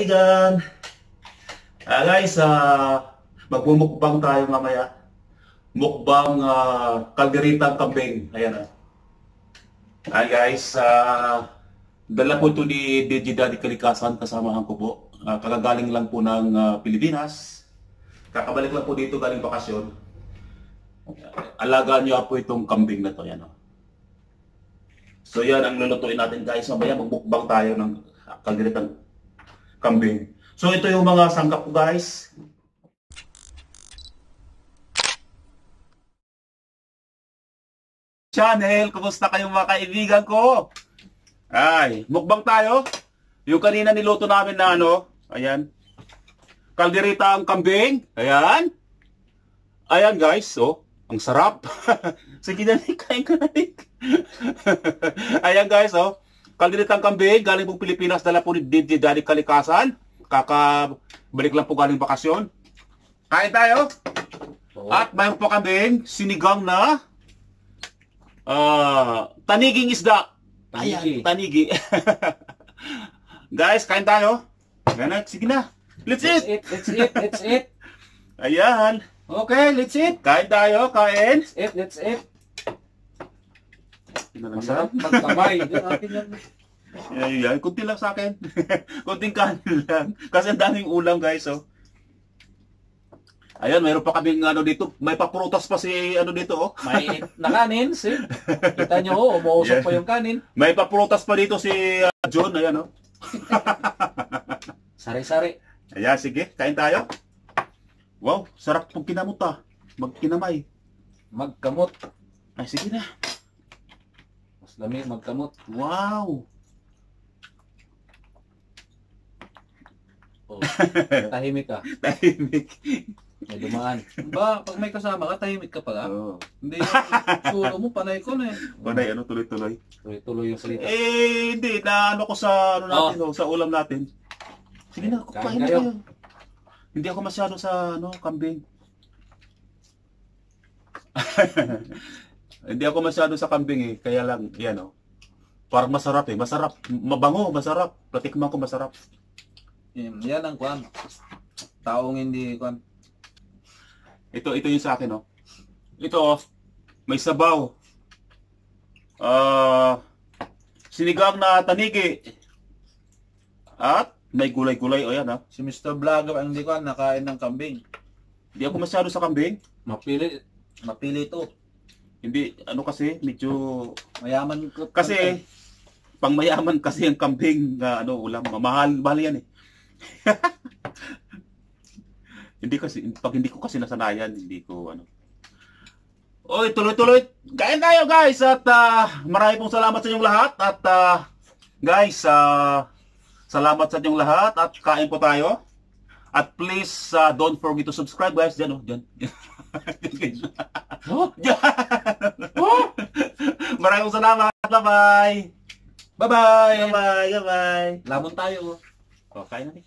kaigan. Ah, guys, ah, magmumukbang tayo mamaya. Mukbang ah, kalderitang kambing. Ayan ah. Hi guys, ah, dala po ito ni DJ Daddy Kalikasan, kasamahan ko po. Ah, kagagaling lang po ng ah, Pilipinas. Kakabalik lang po dito galing bakasyon. Alagaan niyo po itong kambing na to. Yan, oh. So yan ang lulutuin natin guys. Mamaya magbukbang tayo ng kalderitang kambing. So ito yung mga sangkap ko guys. Channel, kumusta kayong mga kaibigan ko? Ay, mukbang tayo. Yung kanina niluto namin na ano, ayan. Kalderita ang kambing. Ayan. Ayan guys, oh. Ang sarap. Sige na. Kain ka na. Ayan guys, oh. Kalderitang kambing, galing pong Pilipinas, dala po ni DJ Daddy Kalikasan. Kakabalik lang po galing bakasyon. Kain tayo. At mayroon po kaming sinigang na ah taniging isda. Ayan, Tanigi. tanigi. guys, kain tayo. Ayan, sige na. Let's Let's eat. eat, let's eat, let's eat. Ayan. Okay, let's eat. Kain tayo, kain. Let's eat, let's eat. Masarap. Masarap magkamay. Yung akin yan. Yan. Kunti lang sa akin. Kunting kanin lang. Kasi ang daming ulam, guys, oh. Ayan, mayroon pa kaming ano dito. May paprutas pa si ano dito, oh. May na kanin, see? Kita nyo, oh, umuusok Yeah. pa yung kanin. May paprutas pa dito si uh, John. Ayan, oh. Sari-sari. Ayan, sige. Kain tayo. Wow, sarap pong kinamot, ah. Magkinamay. Magkamot. Ay, sige na. Mas lami, magkamot. Wow. Oh, tahimik ka. Tahimik. May dumaan. Ba, pag may kasama ka, tahimik ka pala. Oh. Hindi, sulo mo, panay ko na eh. Panay, ano, tuloy-tuloy. Tuloy-tuloy yung salita. Eh, hindi. Na ano ko sa, ano natin, oh, sa ulam natin. Sige na, Kain kumain na kayo. kayo. Hindi ako masyado sa, ano, kambing. hindi ako masyado sa kambing eh. Kaya lang, yan oh. Parang masarap eh. Masarap. Mabango, masarap. Patikman ko masarap. Yan, yan ang kwan. Taong hindi kwan. Ito, ito yung sa akin oh. Ito oh. May sabaw. Ah, sinigang na tanigi. At may gulay-gulay. O yan ah. Si Mr. Vlogger ang hindi kwan, nakain ng kambing. Hindi ako masyado sa kambing. Mapili, mapili to. Hindi, ano kasi, medyo... Mayaman ko. Kasi, pang mayaman kasi ang kambing na ano, ulam. Mahal, mahal yan eh. hindi kasi, pag hindi ko kasi nasanayan, hindi ko ano. Oy, tuloy-tuloy. Kain tayo guys at ah, marami pong salamat sa inyong lahat at ah, guys, ah, salamat sa inyong lahat at kain po tayo. At please ah, don't forget to subscribe guys. Diyan oh, diyan. Oh, Diyan. Maraming salamat. Bye-bye. bye-bye! Bye-bye. Bye-bye. Lamon tayo. oh. Oh, kain na rin.